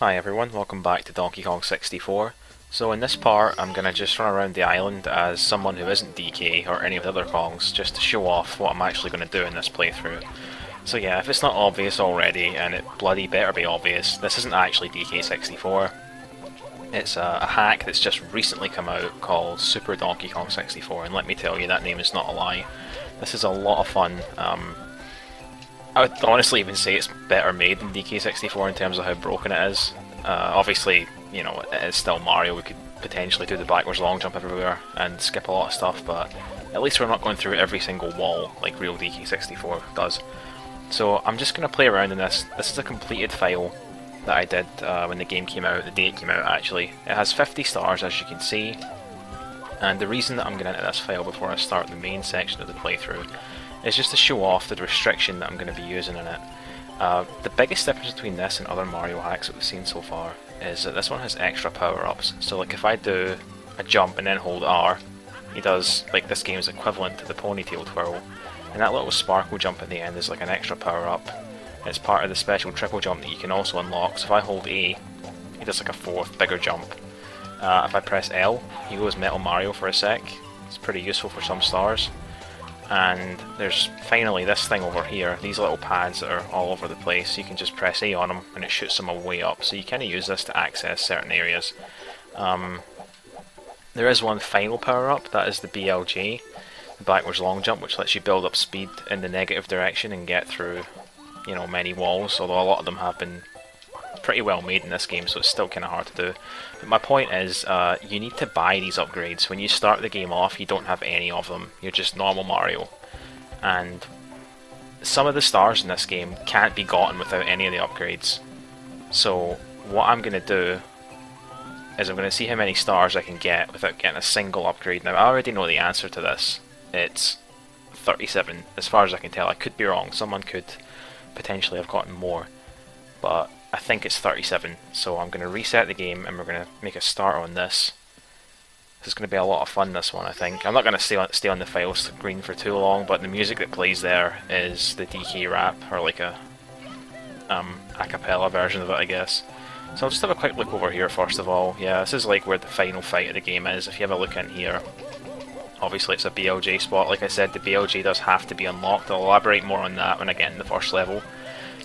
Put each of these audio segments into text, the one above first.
Hi everyone, welcome back to Donkey Kong 64. So in this part, I'm going to just run around the island as someone who isn't DK or any of the other Kongs, just to show off what I'm actually going to do in this playthrough. So yeah, if it's not obvious already, and it bloody better be obvious, this isn't actually DK64. It's a, a hack that's just recently come out called Super Donkey Kong 64, and let me tell you, that name is not a lie. This is a lot of fun. Um, I would honestly even say it's better made than DK64 in terms of how broken it is. Uh, obviously, you know, it is still Mario, we could potentially do the backwards long jump everywhere and skip a lot of stuff, but at least we're not going through every single wall like real DK64 does. So I'm just going to play around in this. This is a completed file that I did uh, when the game came out, the day it came out actually. It has 50 stars as you can see, and the reason that I'm getting into this file before I start the main section of the playthrough is just to show off the restriction that I'm going to be using in it. Uh, the biggest difference between this and other Mario hacks that we've seen so far is that this one has extra power-ups. So like if I do a jump and then hold R, he does, like this game's equivalent to the ponytail twirl, and that little sparkle jump at the end is like an extra power-up. It's part of the special triple jump that you can also unlock, so if I hold A, he does like a fourth, bigger jump. Uh, if I press L, he goes Metal Mario for a sec. It's pretty useful for some stars and there's finally this thing over here, these little pads that are all over the place, you can just press A on them and it shoots them away up, so you kind of use this to access certain areas. Um, there is one final power up, that is the BLJ, the backwards long jump, which lets you build up speed in the negative direction and get through, you know, many walls, although a lot of them have been pretty well made in this game, so it's still kind of hard to do. But my point is, uh, you need to buy these upgrades. When you start the game off, you don't have any of them. You're just normal Mario. And some of the stars in this game can't be gotten without any of the upgrades. So what I'm going to do is I'm going to see how many stars I can get without getting a single upgrade. Now I already know the answer to this. It's 37, as far as I can tell. I could be wrong. Someone could potentially have gotten more. But I think it's 37, so I'm going to reset the game and we're going to make a start on this. This is going to be a lot of fun, this one, I think. I'm not going to stay on, stay on the file screen for too long, but the music that plays there is the DK rap, or like a um, a cappella version of it, I guess. So I'll just have a quick look over here first of all. Yeah, this is like where the final fight of the game is. If you have a look in here, obviously it's a BLJ spot. Like I said, the BLJ does have to be unlocked. I'll elaborate more on that when I get in the first level.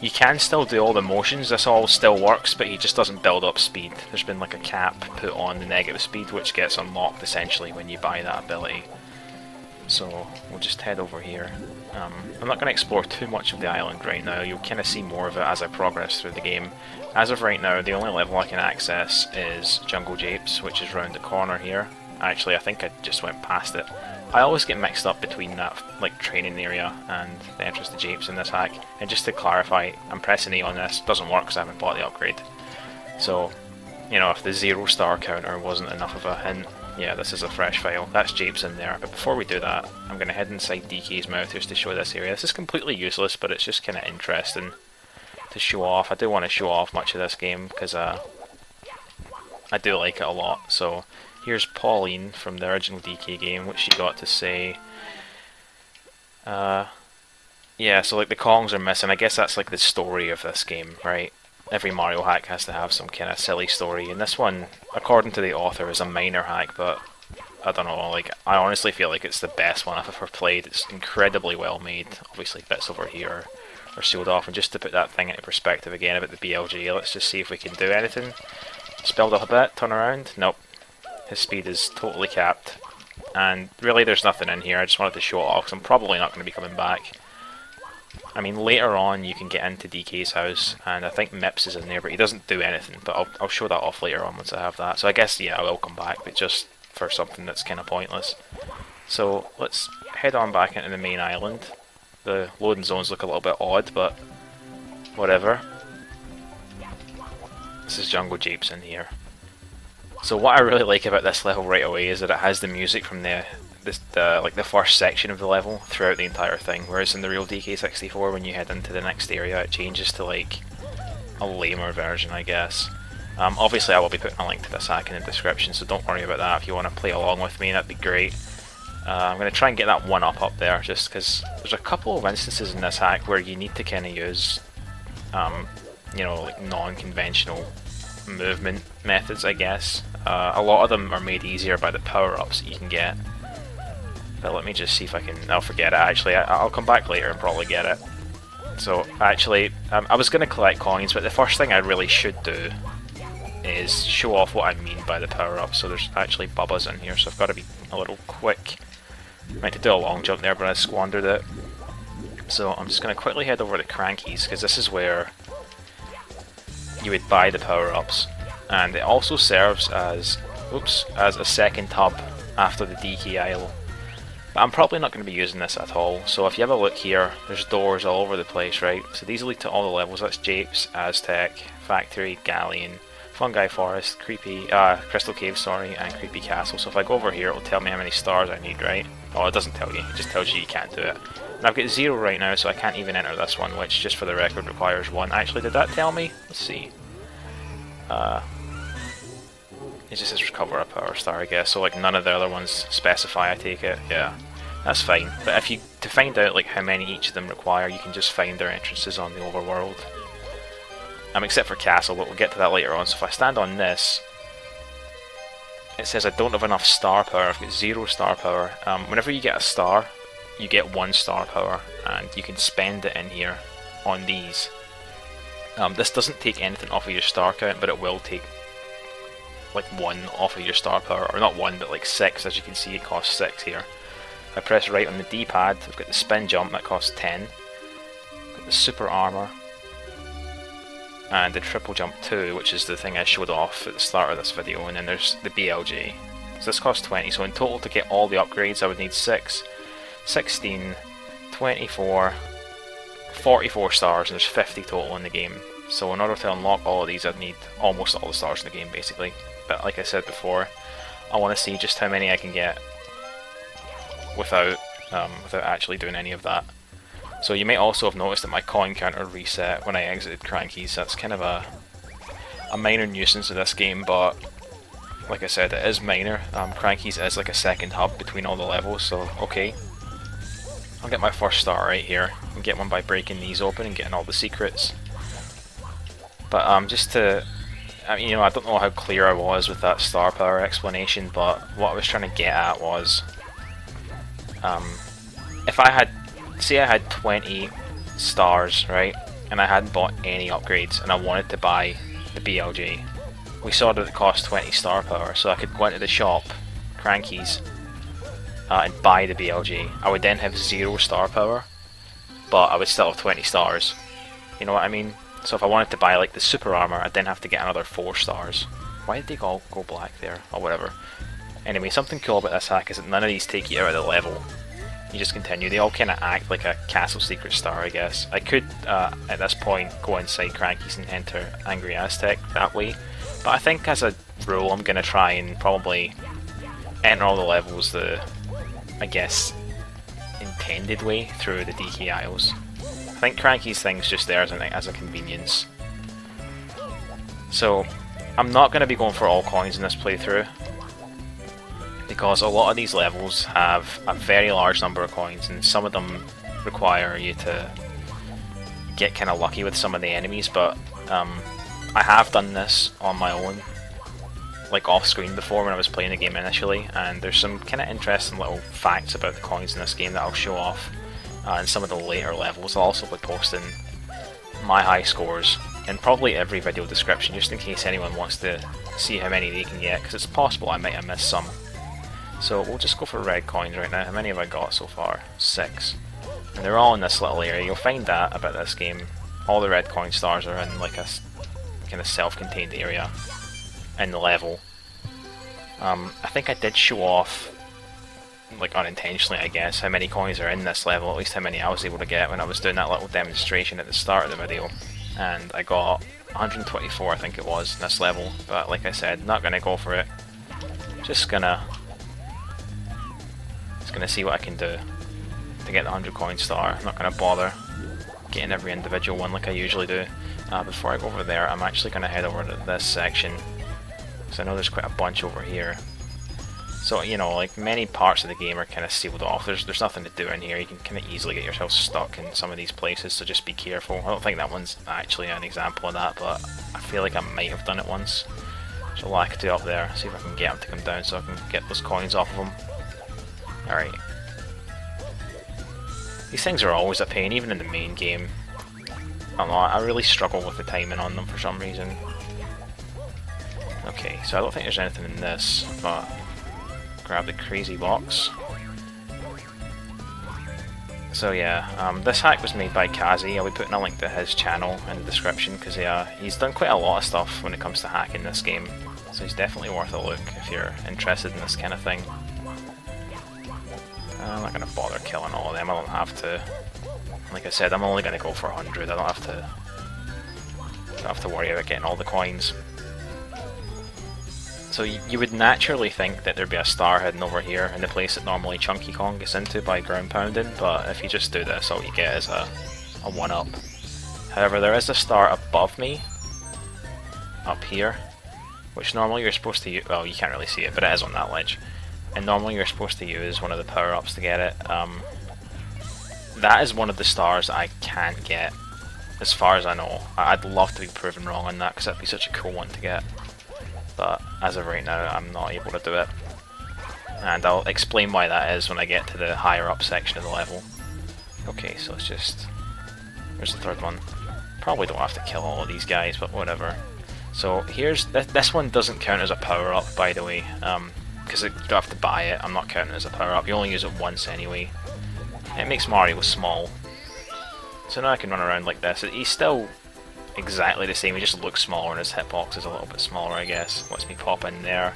You can still do all the motions, this all still works, but he just doesn't build up speed. There's been like a cap put on the negative speed, which gets unlocked essentially when you buy that ability. So we'll just head over here. Um, I'm not going to explore too much of the island right now, you'll kind of see more of it as I progress through the game. As of right now, the only level I can access is Jungle Japes, which is round the corner here. Actually, I think I just went past it. I always get mixed up between that like training area and the entrance to Japes in this hack. And just to clarify, I'm pressing E on this, doesn't work because I haven't bought the upgrade. So, you know, if the zero star counter wasn't enough of a hint, yeah, this is a fresh file. That's Japes in there. But before we do that, I'm going to head inside DK's mouth just to show this area. This is completely useless, but it's just kind of interesting to show off. I do want to show off much of this game because uh, I do like it a lot. So Here's Pauline from the original DK game, what she got to say. Uh, yeah, so like the Kongs are missing. I guess that's like the story of this game, right? Every Mario hack has to have some kind of silly story, and this one, according to the author, is a minor hack, but I don't know, like, I honestly feel like it's the best one I've ever played. It's incredibly well made. Obviously, bits over here are sealed off, and just to put that thing into perspective again about the BLJ, let's just see if we can do anything. Spelled up a bit, turn around, nope, his speed is totally capped. And really there's nothing in here, I just wanted to show it off because I'm probably not going to be coming back. I mean, later on you can get into DK's house, and I think Mips is in there, but he doesn't do anything, but I'll, I'll show that off later on once I have that. So I guess, yeah, I will come back, but just for something that's kind of pointless. So let's head on back into the main island. The loading zones look a little bit odd, but whatever. This is Jungle Japes in here. So what I really like about this level right away is that it has the music from the, the, the like the first section of the level throughout the entire thing, whereas in the real DK64 when you head into the next area it changes to like a lamer version I guess. Um, obviously I will be putting a link to this hack in the description so don't worry about that if you want to play along with me that'd be great. Uh, I'm going to try and get that one up up there just because there's a couple of instances in this hack where you need to kind of use um, you know like non-conventional movement methods, I guess. Uh, a lot of them are made easier by the power-ups that you can get. But let me just see if I can... I'll forget it, actually. I, will come back later and probably get it. So, actually, um, I was going to collect coins, but the first thing I really should do is show off what I mean by the power-up. So there's actually Bubbas in here, so I've got to be a little quick. I meant to do a long jump there, but I squandered it. So I'm just going to quickly head over to Cranky's, because this is where you would buy the power-ups. And it also serves as, oops, as a second hub after the DK Isle. But I'm probably not going to be using this at all, so if you have a look here, there's doors all over the place, right? So these lead to all the levels, that's Japes, Aztec, Factory, Galleon, Fungi Forest, Creepy, uh, Crystal Cave, sorry, and Creepy Castle. So if I go over here, it'll tell me how many stars I need, right? Oh, it doesn't tell you, it just tells you you can't do it. And I've got zero right now, so I can't even enter this one, which, just for the record, requires one. Actually, did that tell me? Let's see. Uh, it just says recover a power star, I guess. So like none of the other ones specify. I take it. Yeah, that's fine. But if you to find out like how many each of them require, you can just find their entrances on the overworld. Um, except for castle, but we'll get to that later on. So if I stand on this, it says I don't have enough star power. I've got zero star power. Um, whenever you get a star, you get one star power, and you can spend it in here on these. Um, this doesn't take anything off of your star count, but it will take like one off of your star power, or not one, but like six. As you can see, it costs six here. I press right on the D-pad, I've got the spin jump that costs ten. Got the super armor, and the triple jump 2, which is the thing I showed off at the start of this video, and then there's the BLJ. So this costs 20, so in total to get all the upgrades I would need 6, 16, 24, 44 stars, and there's 50 total in the game. So in order to unlock all of these I'd need almost all the stars in the game basically. But like I said before, I want to see just how many I can get without um, without actually doing any of that. So you may also have noticed that my coin counter reset when I exited Cranky's. That's kind of a a minor nuisance of this game, but like I said, it is minor. Um, Cranky's is like a second hub between all the levels, so okay. I'll get my first star right here, and get one by breaking these open and getting all the secrets. But um, just to, I mean, you know, I don't know how clear I was with that star power explanation, but what I was trying to get at was, um, if I had say I had 20 stars, right, and I hadn't bought any upgrades, and I wanted to buy the BLJ. we saw that it cost 20 star power, so I could go into the shop, Cranky's, uh, and buy the BLJ. I would then have zero star power, but I would still have 20 stars. You know what I mean? So if I wanted to buy like the super armor, I'd then have to get another 4 stars. Why did they all go black there? Or whatever. Anyway, something cool about this hack is that none of these take you out of the level you just continue. They all kind of act like a castle secret star, I guess. I could, uh, at this point, go inside Cranky's and enter Angry Aztec that way, but I think as a rule I'm going to try and probably enter all the levels the, I guess, intended way through the DK Isles. I think Cranky's thing's just there as as a convenience. So, I'm not going to be going for all coins in this playthrough because a lot of these levels have a very large number of coins and some of them require you to get kind of lucky with some of the enemies but um, I have done this on my own like off screen before when I was playing the game initially and there's some kind of interesting little facts about the coins in this game that I'll show off uh, in some of the later levels. I'll also be posting my high scores in probably every video description just in case anyone wants to see how many they can get because it's possible I might have missed some. So we'll just go for red coins right now. How many have I got so far? Six. And they're all in this little area. You'll find that about this game. All the red coin stars are in like a kind of self-contained area in the level. Um, I think I did show off, like unintentionally I guess, how many coins are in this level, at least how many I was able to get when I was doing that little demonstration at the start of the video. And I got 124 I think it was in this level, but like I said, not gonna go for it. Just gonna just gonna see what I can do to get the 100 coin star. I'm not gonna bother getting every individual one like I usually do. Uh, before I go over there, I'm actually gonna head over to this section because I know there's quite a bunch over here. So, you know, like many parts of the game are kind of sealed off. There's there's nothing to do in here. You can kind of easily get yourself stuck in some of these places, so just be careful. I don't think that one's actually an example of that, but I feel like I might have done it once. There's a Lakitu up there. See if I can get him to come down so I can get those coins off of him. Alright. These things are always a pain, even in the main game. I know, I really struggle with the timing on them for some reason. Okay, so I don't think there's anything in this, but grab the crazy box. So yeah, um, this hack was made by Kaze. I'll be putting a link to his channel in the description because uh, he's done quite a lot of stuff when it comes to hacking this game. So he's definitely worth a look if you're interested in this kind of thing. I'm not going to bother killing all of them, I don't have to. Like I said, I'm only going to go for 100, I don't have to don't have to worry about getting all the coins. So you would naturally think that there'd be a star hidden over here in the place that normally Chunky Kong gets into by ground pounding, but if you just do this, all you get is a, a 1-up. However, there is a star above me, up here, which normally you're supposed to use, well you can't really see it, but it is on that ledge. And normally you're supposed to use one of the power-ups to get it. Um, that is one of the stars I can't get, as far as I know. I'd love to be proven wrong on that, because that'd be such a cool one to get but as of right now I'm not able to do it. And I'll explain why that is when I get to the higher up section of the level. Okay, so it's just... There's the third one. Probably don't have to kill all of these guys, but whatever. So here's... Th this one doesn't count as a power-up, by the way, because you don't have to buy it. I'm not counting it as a power-up. You only use it once anyway. It makes Mario small. So now I can run around like this. He's still exactly the same, he just looks smaller and his hitbox is a little bit smaller I guess. Lets me pop in there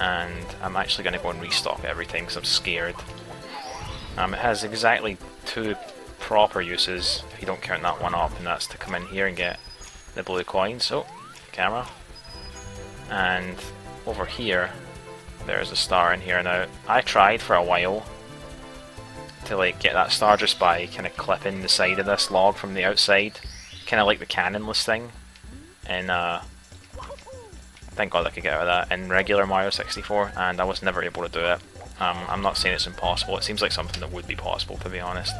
and I'm actually going to go and restock everything because I'm scared. Um, it has exactly two proper uses if you don't count that one up and that's to come in here and get the blue coins. Oh, camera. And over here there's a star in here now. I tried for a while to like get that star just by kind of clipping the side of this log from the outside kind of like the cannonless thing. And uh, thank God I could get out of that in regular Mario 64, and I was never able to do it. Um, I'm not saying it's impossible, it seems like something that would be possible to be honest.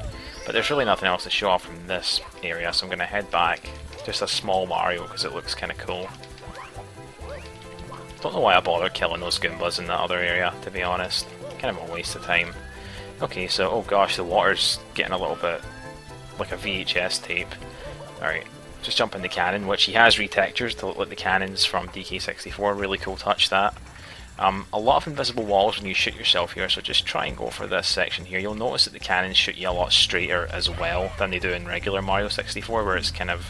But there's really nothing else to show off from this area, so I'm going to head back. Just a small Mario because it looks kind of cool. Don't know why I bother killing those Goombas in that other area, to be honest. Kind of a waste of time. Okay, so, oh gosh, the water's getting a little bit like a VHS tape. Alright, just jump in the cannon, which he has retextures to look like the cannons from DK64. Really cool touch that. Um, a lot of invisible walls when you shoot yourself here, so just try and go for this section here. You'll notice that the cannons shoot you a lot straighter as well than they do in regular Mario 64, where it's kind of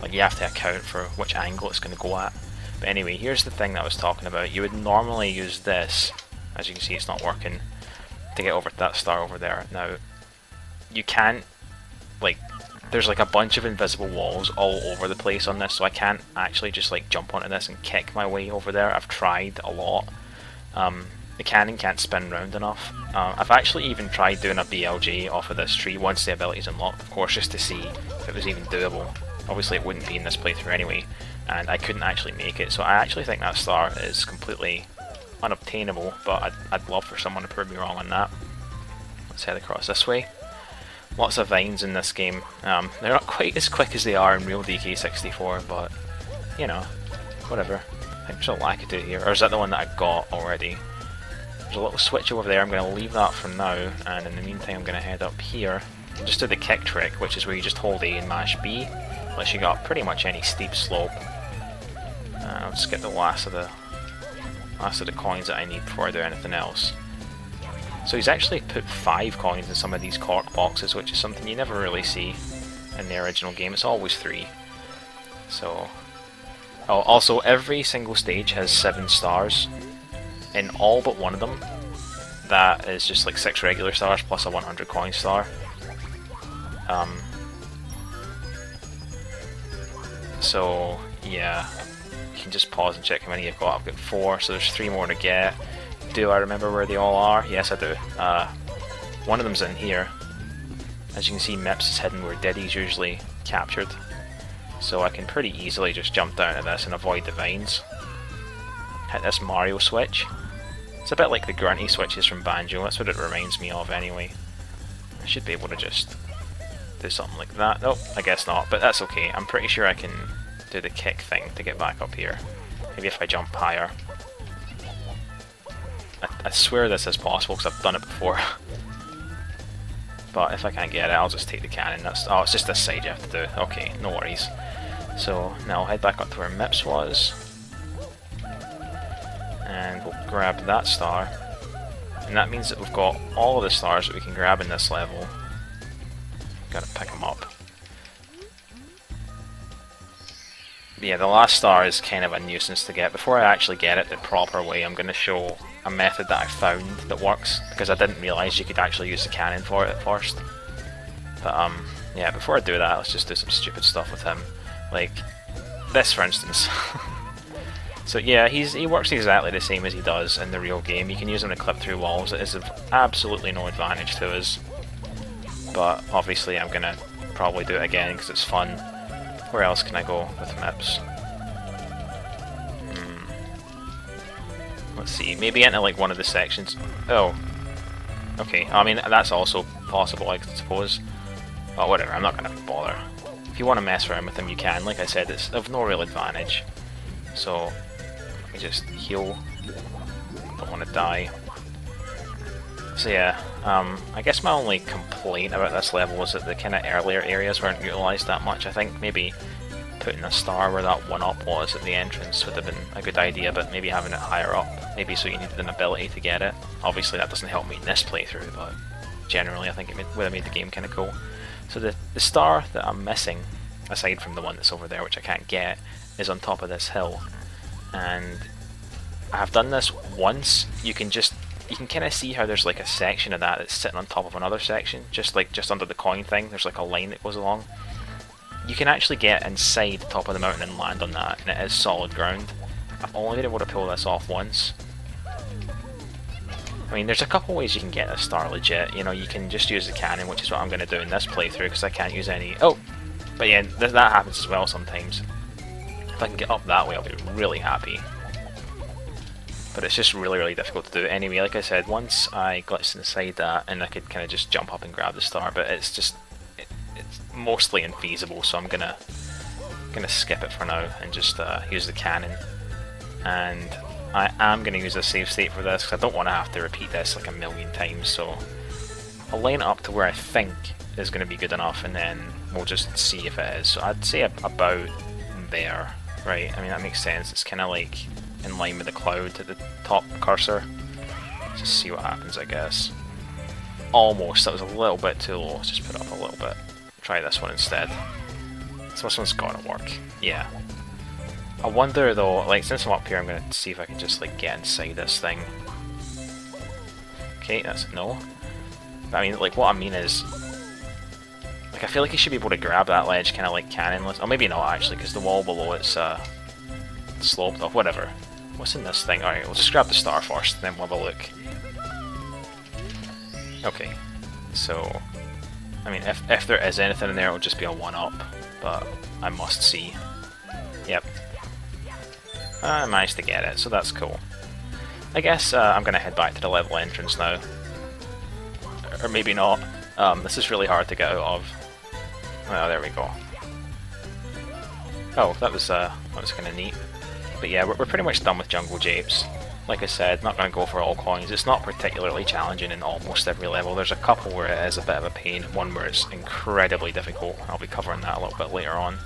like you have to account for which angle it's going to go at. But anyway, here's the thing that I was talking about. You would normally use this, as you can see it's not working, to get over to that star over there. Now, you can't like there's like a bunch of invisible walls all over the place on this, so I can't actually just like jump onto this and kick my way over there. I've tried a lot. Um, the cannon can't spin round enough. Uh, I've actually even tried doing a BLJ off of this tree once the ability's unlocked, of course, just to see if it was even doable. Obviously it wouldn't be in this playthrough anyway, and I couldn't actually make it, so I actually think that star is completely unobtainable, but I'd, I'd love for someone to prove me wrong on that. Let's head across this way. Lots of vines in this game. Um, they're not quite as quick as they are in real DK64, but, you know, whatever. I think there's a Lakitu here. Or is that the one that I got already? There's a little switch over there. I'm going to leave that for now, and in the meantime I'm going to head up here. Just do the kick trick, which is where you just hold A and mash B, unless you got pretty much any steep slope. I'll just get the last of the last of the coins that I need before I do anything else. So he's actually put five coins in some of these cork boxes, which is something you never really see in the original game. It's always three. So, oh, also every single stage has seven stars. In all but one of them, that is just like six regular stars plus a 100 coin star. Um, so yeah, can just pause and check how many you've got. I've got four, so there's three more to get do I remember where they all are? Yes, I do. Uh, one of them's in here. As you can see, Mips is hidden where Diddy's usually captured. So I can pretty easily just jump down to this and avoid the vines. Hit this Mario switch. It's a bit like the grunty switches from Banjo, that's what it reminds me of anyway. I should be able to just do something like that. Nope, I guess not, but that's okay. I'm pretty sure I can do the kick thing to get back up here. Maybe if I jump higher. I, I swear this is possible because I've done it before. but if I can't get it, I'll just take the cannon. That's Oh, it's just this side you have to do. Okay, no worries. So now I'll head back up to where Mips was. And we'll grab that star. And that means that we've got all of the stars that we can grab in this level. Gotta pick them up. Yeah, the last star is kind of a nuisance to get. Before I actually get it the proper way, I'm going to show a method that I found that works, because I didn't realise you could actually use the cannon for it at first. But, um, yeah, before I do that, let's just do some stupid stuff with him. Like, this for instance. so yeah, he's he works exactly the same as he does in the real game. You can use him to clip through walls. It is of absolutely no advantage to us. But obviously I'm gonna probably do it again because it's fun. Where else can I go with Mips? Hmm. Let's see, maybe into like one of the sections. Oh. Okay, I mean that's also possible I suppose. Oh whatever, I'm not gonna bother. If you want to mess around with them, you can. Like I said, it's of no real advantage. So, let me just heal. Don't want to die. So yeah, um, I guess my only complaint about this level was that the kind of earlier areas weren't utilised that much. I think maybe putting a star where that one-up was at the entrance would have been a good idea, but maybe having it higher up, maybe so you needed an ability to get it. Obviously that doesn't help me in this playthrough, but generally I think it would have made the game kind of cool. So the, the star that I'm missing, aside from the one that's over there which I can't get, is on top of this hill. And I've done this once, you can just you can kind of see how there's like a section of that that's sitting on top of another section, just like just under the coin thing, there's like a line that goes along. You can actually get inside the top of the mountain and land on that, and it is solid ground. I've only been able to pull this off once, I mean, there's a couple ways you can get a star legit. You know, you can just use the cannon, which is what I'm going to do in this playthrough, because I can't use any... Oh! But yeah, th that happens as well sometimes. If I can get up that way, I'll be really happy. But it's just really, really difficult to do. Anyway, like I said, once I glitched inside that, and I could kind of just jump up and grab the star, but it's just... It, it's mostly infeasible, so I'm gonna gonna skip it for now and just uh, use the cannon. And I am to use a save state for this because I don't want to have to repeat this like a million times, so I'll line it up to where I think is to be good enough and then we'll just see if it is. So I'd say about there, right? I mean that makes sense, it's kind of like in line with the cloud at the top cursor. Just see what happens I guess. Almost, that was a little bit too low, Let's just put it up a little bit. Try this one instead. So this one's gotta work. Yeah, I wonder though, like since I'm up here I'm gonna see if I can just like get inside this thing. Okay, that's no. But, I mean, like what I mean is, like I feel like you should be able to grab that ledge kind of like cannonless. Or maybe not actually, because the wall below it's uh, sloped off. Whatever. What's in this thing? Alright, we'll just grab the star first, then we'll have a look. Okay, so I mean, if if there is anything in there, it'll just be a one-up. But I must see. Yep, I managed to get it, so that's cool. I guess uh, I'm going to head back to the level entrance now. Or maybe not. Um, this is really hard to get out of. Oh, there we go. Oh, that was uh, that was kind of neat. But yeah, we're, pretty much done with Jungle Japes. Like I said, not going to go for all coins. It's not particularly challenging in almost every level. There's a couple where it is a bit of a pain, one where it's incredibly difficult. I'll be covering that a little bit later on.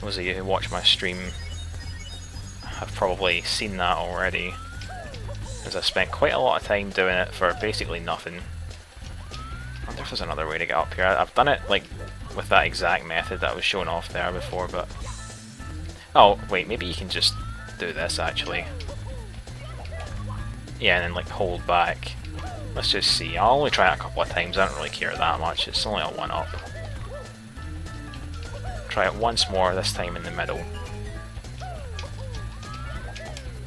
Those of you who watch my stream have probably seen that already, as I spent quite a lot of time doing it for basically nothing. I wonder if there's another way to get up here. I've done it like with that exact method that was shown off there before, but... Oh, wait, maybe you can just do this actually. Yeah, and then like hold back. Let's just see. I'll only try it a couple of times, I don't really care that much, it's only a one-up. Try it once more, this time in the middle.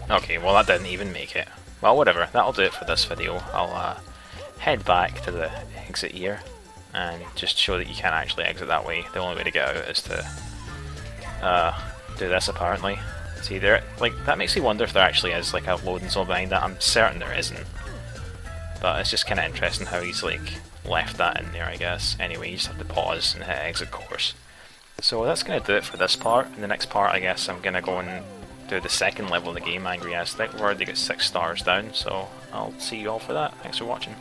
Okay, well that didn't even make it. Well, whatever, that'll do it for this video. I'll uh, head back to the exit here and just show that you can't actually exit that way. The only way to get out is to uh, do this apparently. See there, like that makes me wonder if there actually is like a loading zone behind that. I'm certain there isn't, but it's just kind of interesting how he's like left that in there. I guess. Anyway, you just have to pause and hit exit course. So that's gonna do it for this part. In the next part, I guess I'm gonna go and do the second level of the game, Angry Aztec. We've already got six stars down, so I'll see you all for that. Thanks for watching.